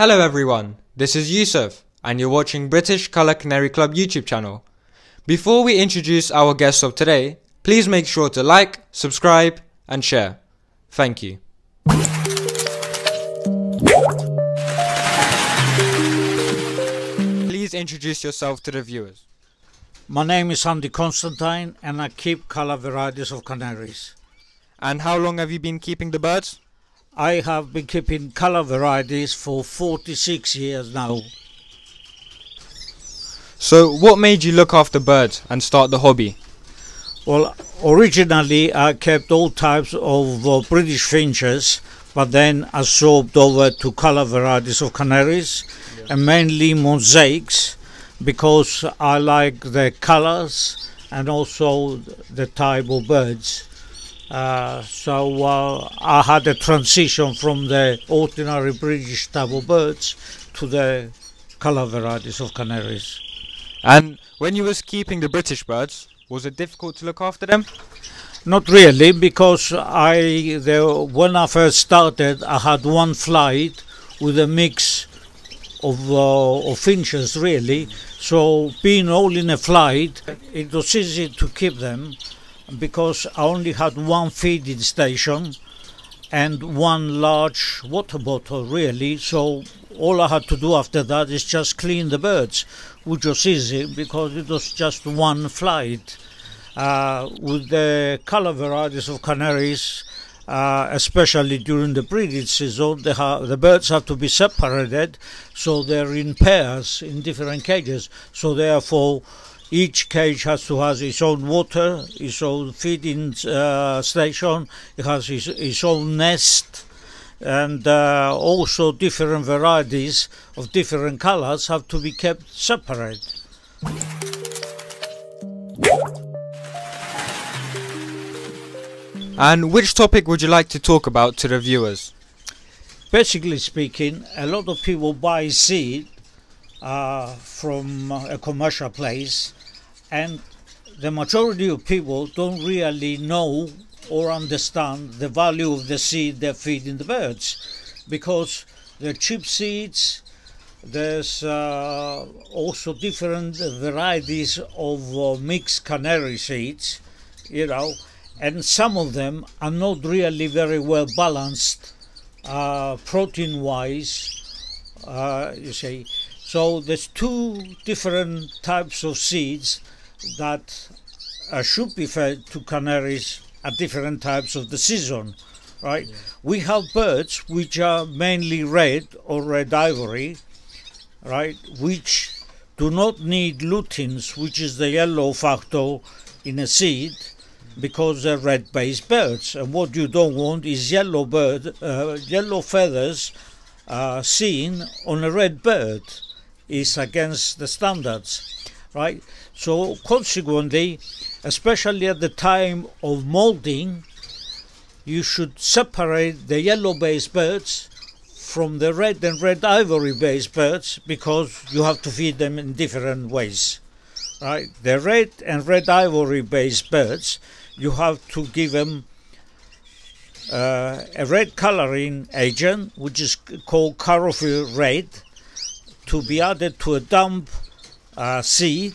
Hello everyone, this is Yusuf, and you're watching British Colour Canary Club YouTube channel. Before we introduce our guests of today, please make sure to like, subscribe, and share. Thank you. Please introduce yourself to the viewers. My name is Andy Constantine and I keep color varieties of canaries. And how long have you been keeping the birds? I have been keeping color varieties for 46 years now. So, what made you look after birds and start the hobby? Well, originally I kept all types of uh, British finches, but then I swapped over to color varieties of canaries and mainly mosaics because I like the colors and also the type of birds. Uh, so uh, I had a transition from the ordinary British type of birds to the color varieties of canaries. And when you was keeping the British birds, was it difficult to look after them? Not really, because I the, when I first started, I had one flight with a mix of, uh, of finches, really. So being all in a flight, it was easy to keep them because I only had one feeding station and one large water bottle, really. So all I had to do after that is just clean the birds, which was easy because it was just one flight. Uh, with the color varieties of canaries, uh, especially during the breeding season, ha- the birds have to be separated, so they're in pairs in different cages. So therefore, each cage has to have its own water, its own feeding uh, station, it has its, its own nest, and uh, also different varieties of different colors have to be kept separate. And which topic would you like to talk about to the viewers? Basically speaking, a lot of people buy seed uh, from a commercial place, and the majority of people don't really know or understand the value of the seed they're feeding the birds. Because they're cheap seeds there's uh, also different varieties of uh, mixed canary seeds you know and some of them are not really very well balanced uh, protein wise uh, you see. So there's two different types of seeds that uh, should be fed to canaries at different types of the season right? Yeah. we have birds which are mainly red or red ivory right? Which do not need luteins which is the yellow factor in a seed because they're red based birds. And what you don't want is yellow bird uh, yellow feathers uh, seen on a red bird. Is against the standards right so consequently especially at the time of molting, you should separate the yellow based birds from the red and red ivory based birds because you have to feed them in different ways. Right? The red and red ivory based birds, you have to give them uh, a red coloring agent, which is called Carophyll red, to be added to a damp uh, seed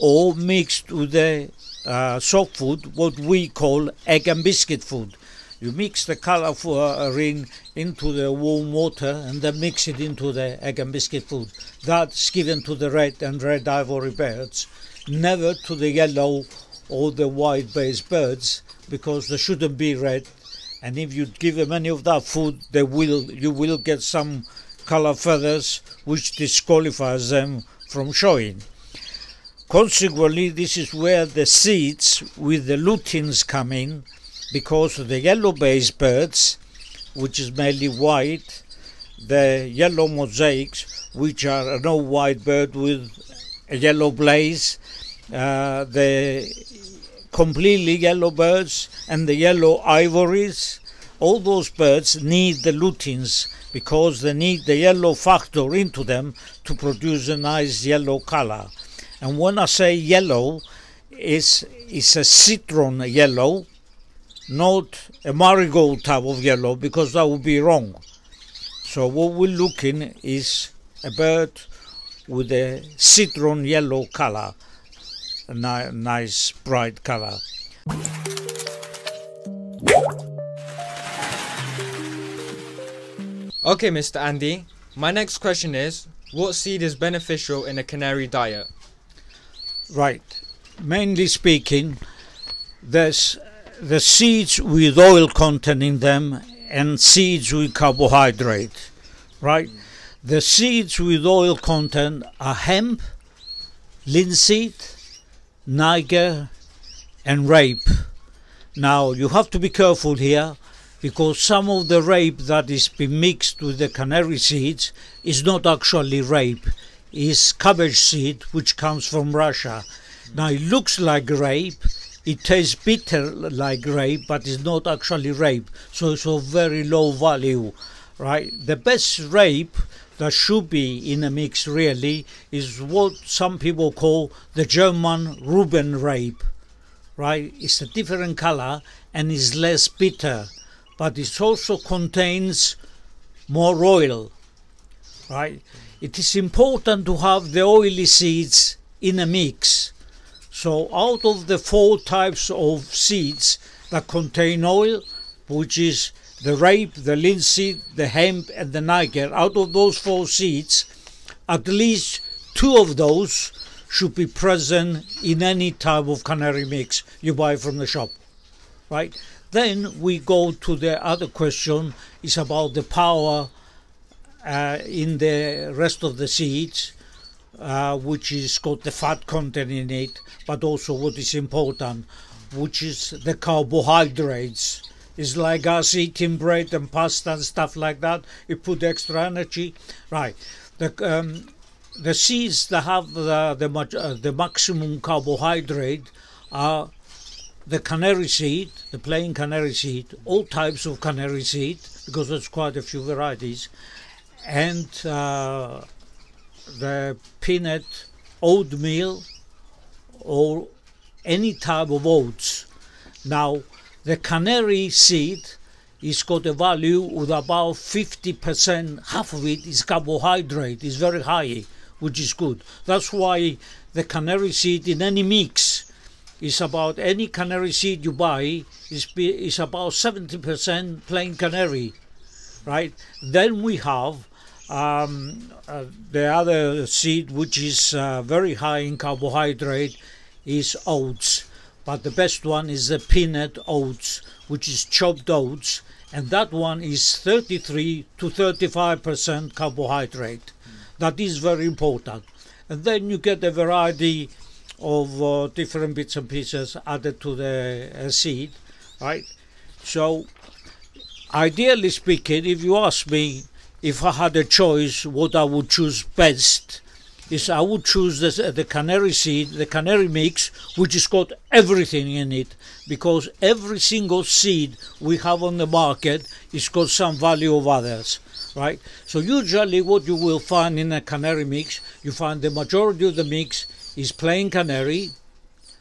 or mixed with the uh, soft food, what we call egg and biscuit food. You mix the colouring into the warm water and then mix it into the egg and biscuit food. That's given to the red and red ivory birds, never to the yellow or the white based birds because they shouldn't be red. And if you give them any of that food, they will you will get some colour feathers which disqualifies them from showing. Consequently, this is where the seeds with the luteins come in, because the yellow-based birds, which is mainly white, the yellow mosaics, which are an old white bird with a yellow blaze, uh, the completely yellow birds, and the yellow ivories, all those birds need the luteins because they need the yellow factor into them to produce a nice yellow color. And when I say yellow, it's, it's a citron yellow, not a marigold type of yellow, because that would be wrong. So what we're looking is a bird with a citron yellow color, a ni- nice bright color. Okay, Mr. Andy. My next question is what seed is beneficial in a canary diet? Right. Mainly speaking, there's the seeds with oil content in them and seeds with carbohydrate. Right? The seeds with oil content are hemp, linseed, niger, and rape. Now you have to be careful here because some of the rape that is been mixed with the canary seeds is not actually rape, is cabbage seed which comes from Russia. Now it looks like rape, it tastes bitter like rape, but it's not actually rape, so it's of very low value, right? The best rape that should be in a mix really is what some people call the German Rubsen rape, right? It's a different color and is less bitter, but it also contains more oil, right? It is important to have the oily seeds in a mix. So out of the four types of seeds that contain oil, which is the rape, the linseed, the hemp, and the niger, out of those four seeds, at least two of those should be present in any type of canary mix you buy from the shop. Right? Then we go to the other question is about the power uh, in the rest of the seeds, uh, which is got the fat content in it, but also what is important, which is the carbohydrates. It's like us eating bread and pasta and stuff like that. It put extra energy, right? The um, the seeds that have the the, uh, the maximum carbohydrate are the canary seed, the plain canary seed, all types of canary seed, because there's quite a few varieties, and uh, the pinhead oatmeal or any type of oats. Now, the canary seed is got a value with about 50%, half of it is carbohydrate, is very high, which is good. That's why the canary seed in any mix is about any canary seed you buy is, is about 70% plain canary, right? Then we have um, uh, the other seed which is uh, very high in carbohydrate is oats. But the best one is the pinhead oats which is chopped oats. And that one is 33 to 35 percent carbohydrate. That is very important. And then you get a variety of uh, different bits and pieces added to the uh, seed right? So ideally speaking if you ask me if I had a choice, what I would choose best is I would choose the, the canary seed, the canary mix, which has got everything in it, because every single seed we have on the market is got some value of others, right? So usually what you will find in a canary mix, you find the majority of the mix is plain canary,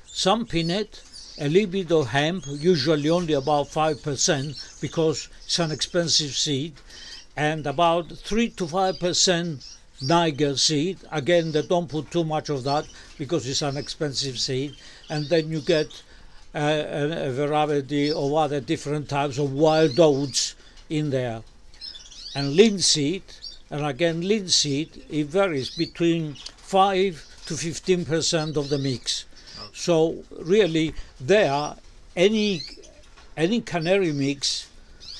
some pinhead, a little bit of hemp, usually only about 5% because it's an expensive seed, and about 3 to 5% Niger seed. Again, they don't put too much of that because it's an expensive seed. And then you get uh, a, a variety of other different types of wild oats in there. And linseed, and again, linseed, it varies between 5 to 15% of the mix. So really, there, any any canary mix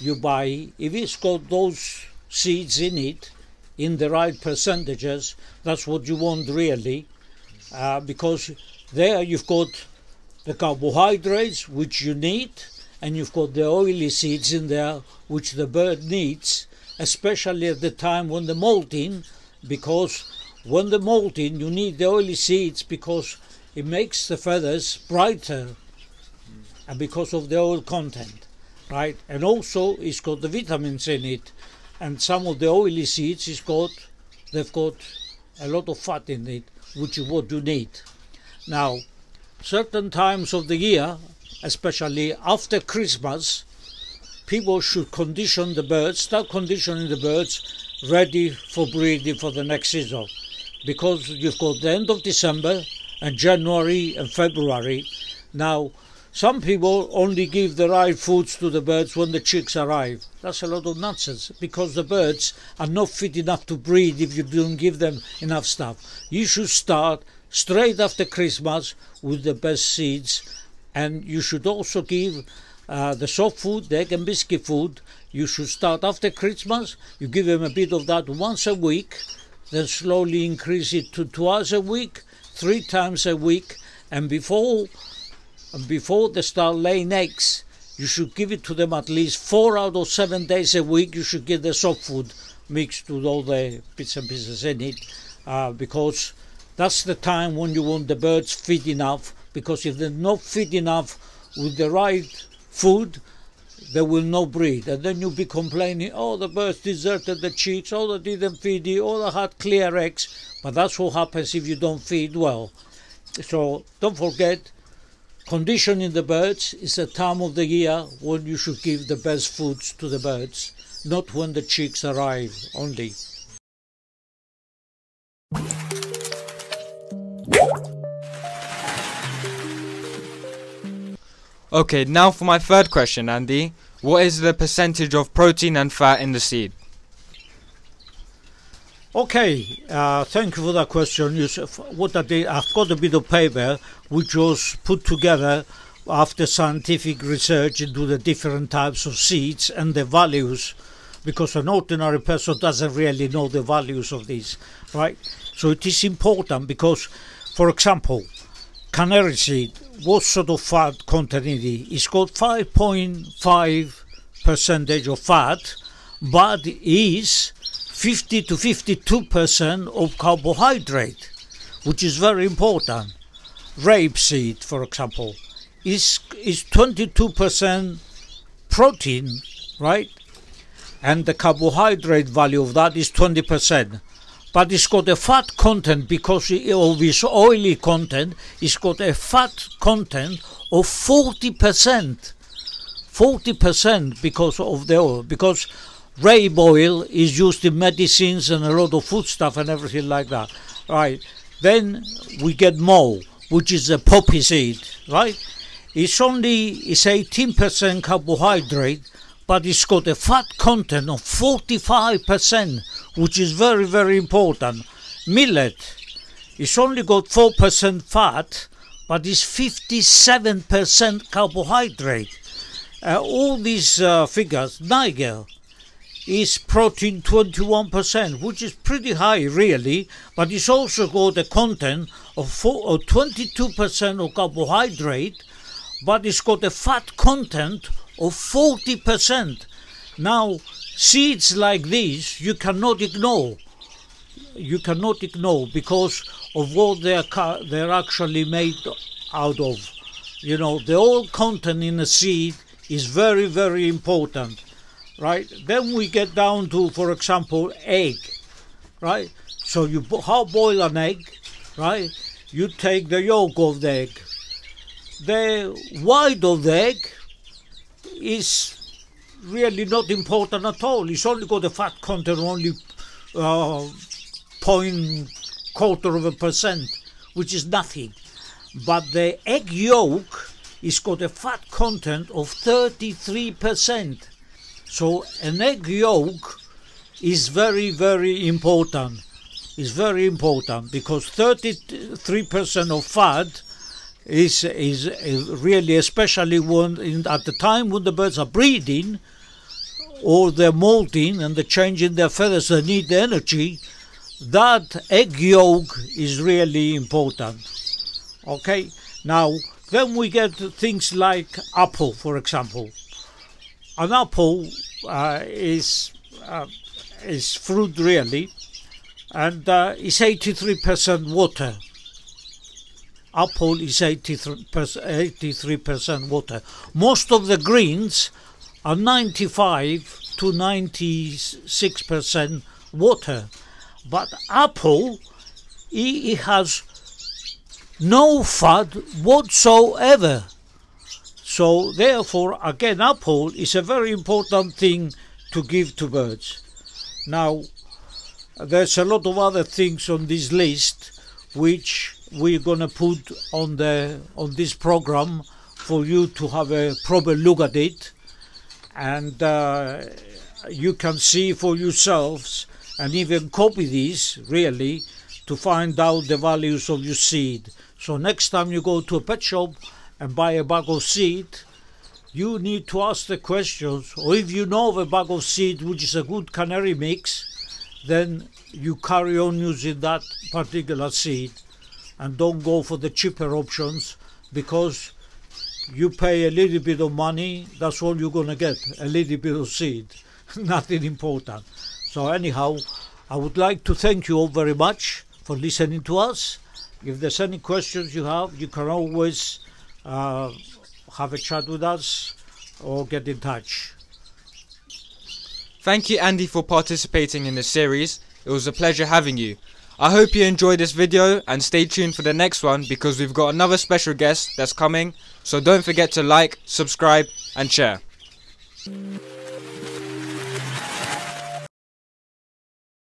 you buy, if it's got those seeds in it, in the right percentages, that's what you want really, uh, because there you've got the carbohydrates which you need, and you've got the oily seeds in there which the bird needs, especially at the time when they're molting, because when they're molting you need the oily seeds because it makes the feathers brighter and because of the oil content right? And also it's got the vitamins in it and some of the oily seeds is got they've got a lot of fat in it which is what you need now certain times of the year especially after christmas people should condition the birds, start conditioning the birds ready for breeding for the next season. Because you've got the end of December and January and February. Now, some people only give the right foods to the birds when the chicks arrive. That's a lot of nonsense because the birds are not fit enough to breed if you don't give them enough stuff. You should start straight after Christmas with the best seeds and you should also give uh, the soft food, the egg and biscuit food. You should start after Christmas. You give them a bit of that once a week, then slowly increase it to twice a week, three times a week, and before before they start laying eggs, you should give it to them at least four out of seven days a week. You should give the soft food mixed with all the bits and pieces in it, uh, because that's the time when you want the birds feed enough. Because if they're not feed enough with the right food, they will not breed. And then you'll be complaining, oh, the birds deserted the chicks, oh, they didn't feed you, oh, they had clear eggs. But that's what happens if you don't feed well. So don't forget, Conditioning the birds is a time of the year when you should give the best foods to the birds, not when the chicks arrive only. Okay, now for my third question, Andy. What is the percentage of protein and fat in the seed? Okay, uh, thank you for that question. What I did, I've got a bit of paper which was put together after scientific research into the different types of seeds and the values, because an ordinary person doesn't really know the values of these, right? So it is important because, for example, canary seed, what sort of fat content it is? It's got 5.5 percentage of fat, but is 50 to 52 percent of carbohydrate, which is very important. Rapeseed, for example, is is 22 percent protein, right? And the carbohydrate value of that is 20 percent. But it's got a fat content because of its oily content. It's got a fat content of 40 percent. 40 percent because of the oil. Because rape oil is used in medicines and a lot of food stuff and everything like that. Right. Then we get maw, which is a poppy seed, right? It's only it's 18% carbohydrate, but it's got a fat content of 45%, which is very very important. Millet, it's only got 4% fat, but it's 57% carbohydrate. Uh, all these uh, figures, Niger, is protein 21%, which is pretty high really, but it's also got a content of 22% uh, of carbohydrate, but it's got a fat content of 40%. Now, seeds like these you cannot ignore. You cannot ignore because of what they're, they're actually made out of. You know, the oil content in a seed is very, very important right? Then we get down to, for example, egg, right? So you how boil an egg, right? You take the yolk of the egg. The white of the egg is really not important at all. It's only got a fat content only uh, point quarter of a percent, which is nothing. But the egg yolk is got a fat content of 33 percent so an egg yolk is very, very important. Is very important because 33% of fat is, is really, especially when in, at the time when the birds are breeding or they're molting and they're changing their feathers, they need energy. That egg yolk is really important. Okay, now then we get things like apple, for example an apple uh, is uh, is fruit really, and uh, it's 83% water. Apple is 83 percent water. Most of the greens are 95 to 96 percent water, but apple it has no fat whatsoever. So therefore, again, apple is a very important thing to give to birds. Now, there's a lot of other things on this list which we're gonna put on the on this program for you to have a proper look at it, and uh, you can see for yourselves and even copy these really to find out the values of your seed. So next time you go to a pet shop and buy a bag of seed, you need to ask the questions, or if you know of a bag of seed which is a good canary mix, then you carry on using that particular seed and don't go for the cheaper options because you pay a little bit of money, that's all you're gonna get, a little bit of seed, nothing important. So anyhow, I would like to thank you all very much for listening to us. If there's any questions you have, you can always uh, have a chat with us or get in touch. Thank you Andy for participating in this series. It was a pleasure having you. I hope you enjoyed this video and stay tuned for the next one because we've got another special guest that's coming. So don't forget to like, subscribe and share.